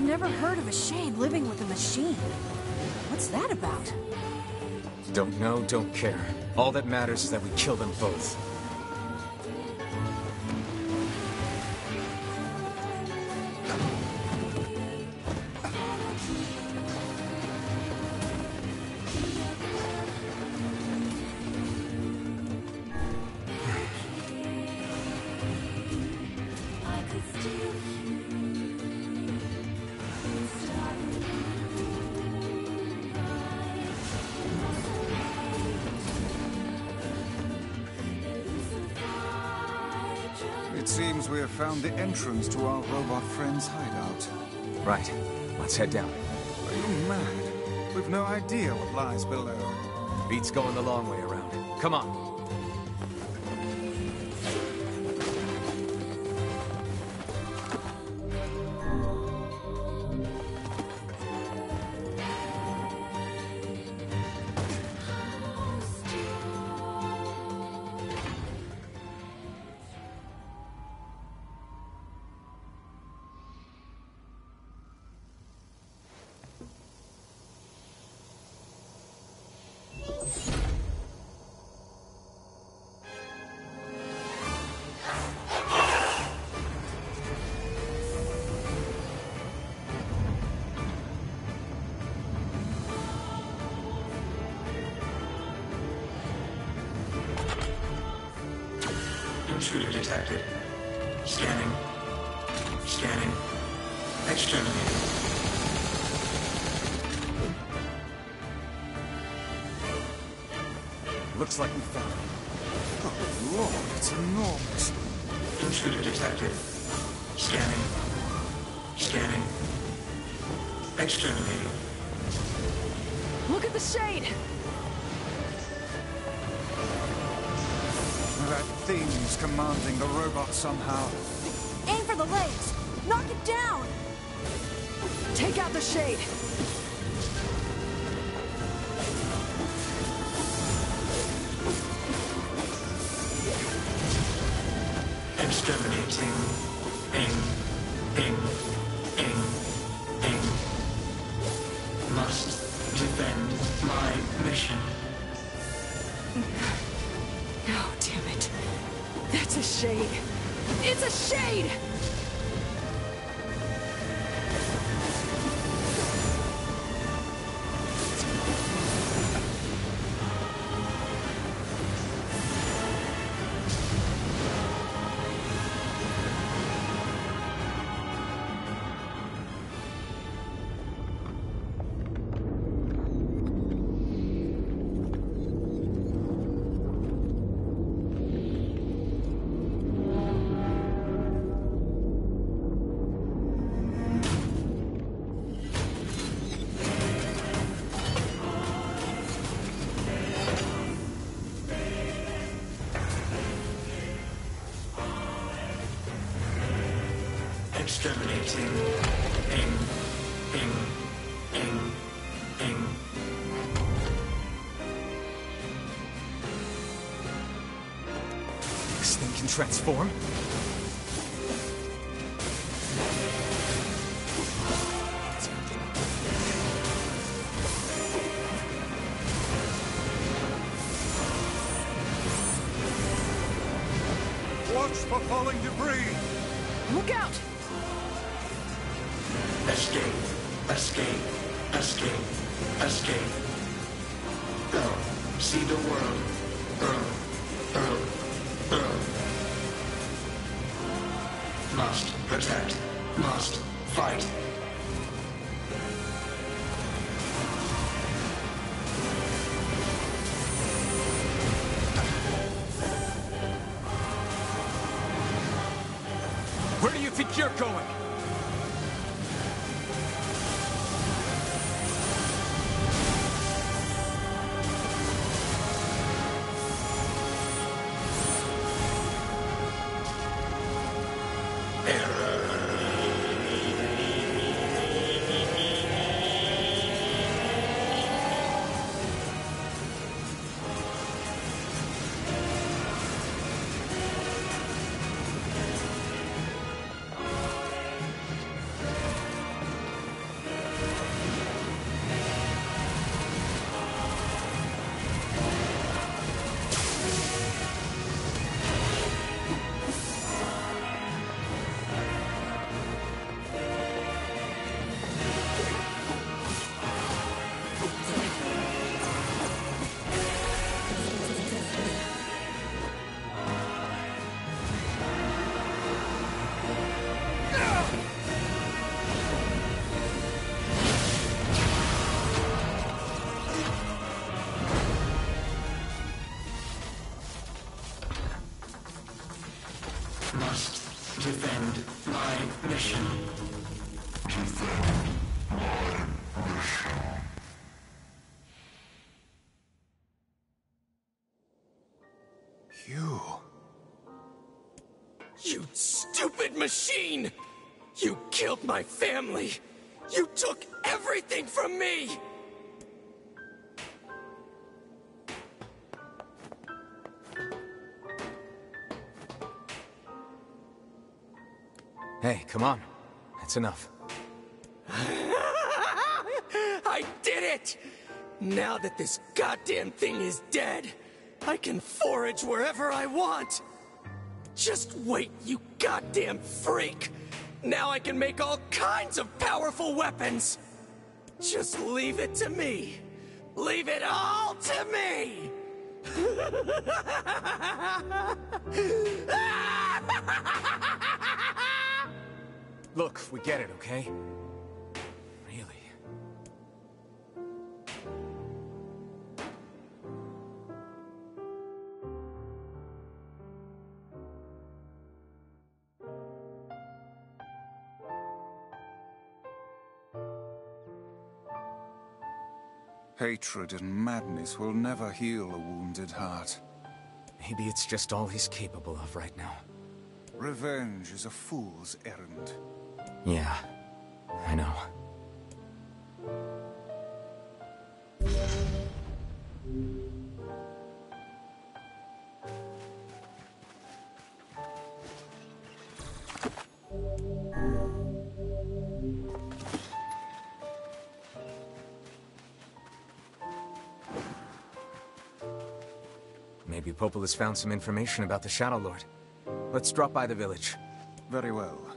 Never heard of a Shade living with a machine. What's that about? Don't know, don't care. All that matters is that we kill them both. It seems we have found the entrance to our robot friend's hideout. Right. Let's head down. Are you mad? We've no idea what lies below. Beats going the long way around. Come on. Intruder detected. Scanning. Scanning. Exterminating. Looks like we found it. Oh, Lord, it's enormous. Intruder detected. Scanning. Scanning. Exterminating. Look at the Shade! Thing's commanding the robot somehow. Aim for the legs! Knock it down! Take out the Shade! Exterminating. Shade! This thing can transform? Watch for falling debris. Look out! Escape. Escape. Escape. Escape. Go. See the world. Earl. Earl. Earl. Must protect. Must fight. Where do you think you're going? Machine! You killed my family! You took everything from me! Hey, come on. That's enough. I did it! Now that this goddamn thing is dead, I can forage wherever I want! Just wait, you goddamn freak! Now I can make all kinds of powerful weapons! Just leave it to me! Leave it all to me! Look, we get it, okay? Hatred and madness will never heal a wounded heart. Maybe it's just all he's capable of right now. Revenge is a fool's errand. Yeah, I know. Maybe Popol has found some information about the Shadow Lord. Let's drop by the village. Very well.